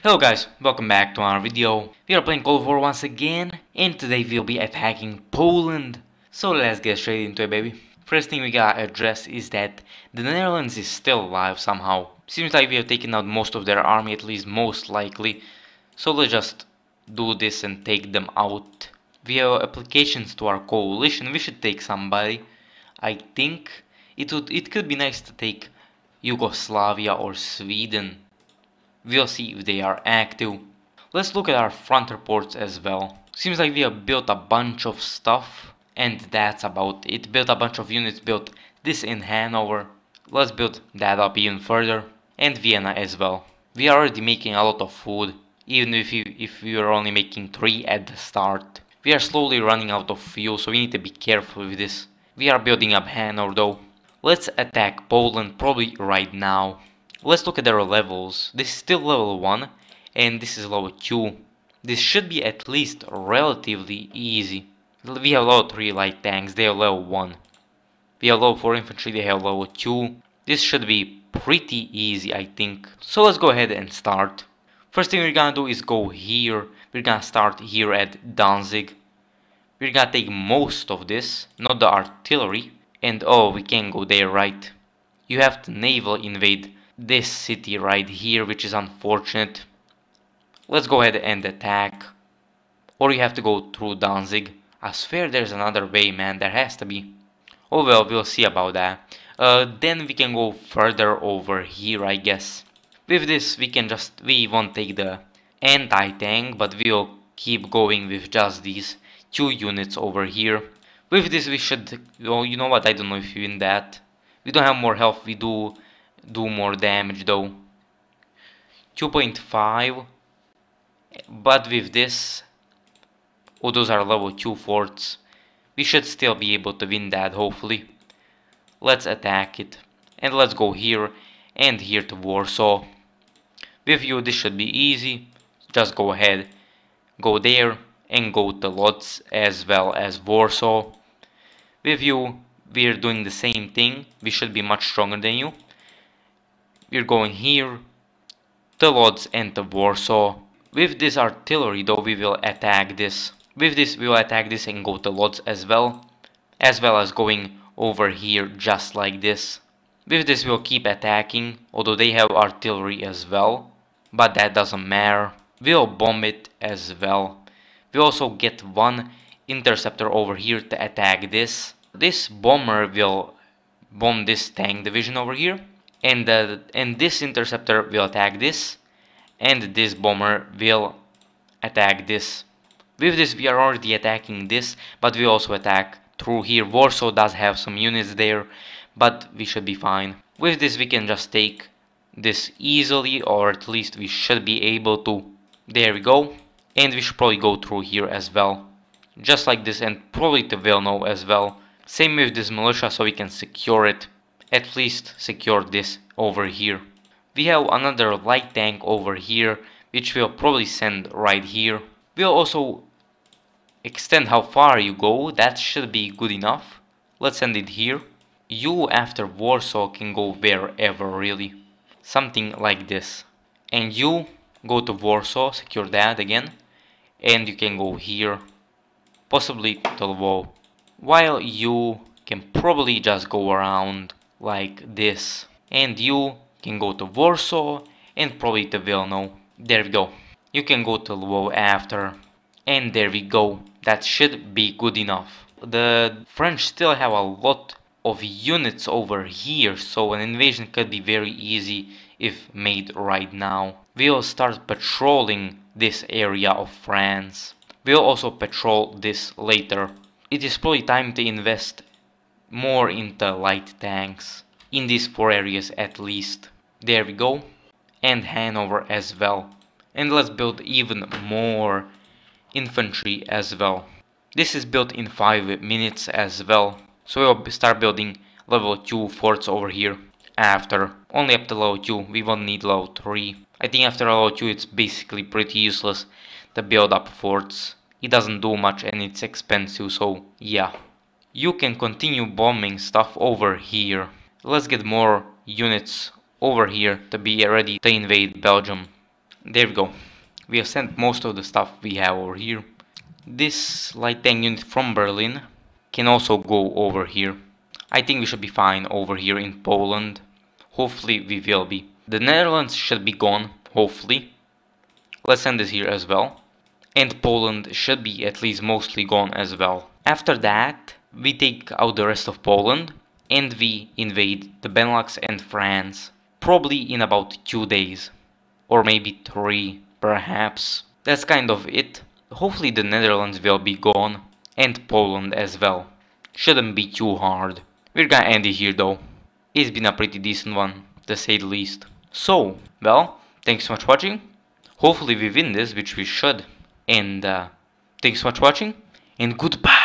Hello guys, welcome back to our video. We are playing Call of War once again, and today we'll be attacking Poland. So let's get straight into it baby. First thing we gotta address is that the Netherlands is still alive somehow. Seems like we have taken out most of their army, at least most likely. So let's just do this and take them out. We have applications to our coalition, we should take somebody. I think it would it could be nice to take Yugoslavia or Sweden. We'll see if they are active. Let's look at our front reports as well. Seems like we have built a bunch of stuff and that's about it. Built a bunch of units, built this in Hanover. Let's build that up even further. And Vienna as well. We are already making a lot of food, even if we, if we were only making 3 at the start. We are slowly running out of fuel, so we need to be careful with this. We are building up Hanover though. Let's attack Poland probably right now. Let's look at their levels. This is still level 1 and this is level 2. This should be at least relatively easy. We have level 3 light tanks, they have level 1. We have level 4 infantry, they have level 2. This should be pretty easy I think. So let's go ahead and start. First thing we're gonna do is go here. We're gonna start here at Danzig. We're gonna take most of this, not the artillery. And oh, we can go there, right? You have to naval invade this city right here, which is unfortunate. Let's go ahead and attack. Or you have to go through Danzig. I swear there's another way, man. There has to be. Oh well, we'll see about that. Uh, then we can go further over here, I guess. With this, we can just... We won't take the anti-tank, but we'll keep going with just these two units over here. With this, we should... Oh, you know what? I don't know if you win that. We don't have more health. We do do more damage though. 2.5 but with this oh those are level 2 forts. We should still be able to win that hopefully. Let's attack it and let's go here and here to Warsaw. With you this should be easy. Just go ahead go there and go to Lodz as well as Warsaw. With you we're doing the same thing. We should be much stronger than you we're going here, to Lodz and to Warsaw. With this artillery though we will attack this. With this we will attack this and go to Lodz as well. As well as going over here just like this. With this we'll keep attacking, although they have artillery as well. But that doesn't matter. We'll bomb it as well. We also get one interceptor over here to attack this. This bomber will bomb this tank division over here and uh, and this interceptor will attack this and this bomber will attack this. With this we are already attacking this but we also attack through here. Warsaw does have some units there but we should be fine. With this we can just take this easily or at least we should be able to. There we go. And we should probably go through here as well. Just like this and probably to Vilno as well. Same with this militia so we can secure it at least secure this over here. We have another light tank over here, which we'll probably send right here. We'll also extend how far you go, that should be good enough. Let's send it here. You after Warsaw can go wherever really. Something like this. And you go to Warsaw, secure that again. And you can go here. Possibly to Lvov. While you can probably just go around like this and you can go to Warsaw and probably to Vilno. There we go. You can go to Lvov after and there we go. That should be good enough. The French still have a lot of units over here so an invasion could be very easy if made right now. We'll start patrolling this area of France. We'll also patrol this later. It is probably time to invest more into light tanks. In these four areas at least. There we go. And Hanover as well. And let's build even more infantry as well. This is built in 5 minutes as well. So we'll start building level 2 forts over here. After. Only up to level 2 we won't need level 3 I think after level 2 it's basically pretty useless to build up forts. It doesn't do much and it's expensive so yeah you can continue bombing stuff over here. Let's get more units over here to be ready to invade Belgium. There we go. We have sent most of the stuff we have over here. This light tank unit from Berlin can also go over here. I think we should be fine over here in Poland. Hopefully we will be. The Netherlands should be gone, hopefully. Let's send this here as well. And Poland should be at least mostly gone as well. After that, we take out the rest of Poland and we invade the Benelux and France. Probably in about two days. Or maybe three, perhaps. That's kind of it. Hopefully the Netherlands will be gone. And Poland as well. Shouldn't be too hard. We're gonna end it here though. It's been a pretty decent one, to say the least. So, well, thanks so much for watching. Hopefully we win this, which we should. And uh, thanks so much for watching, and goodbye.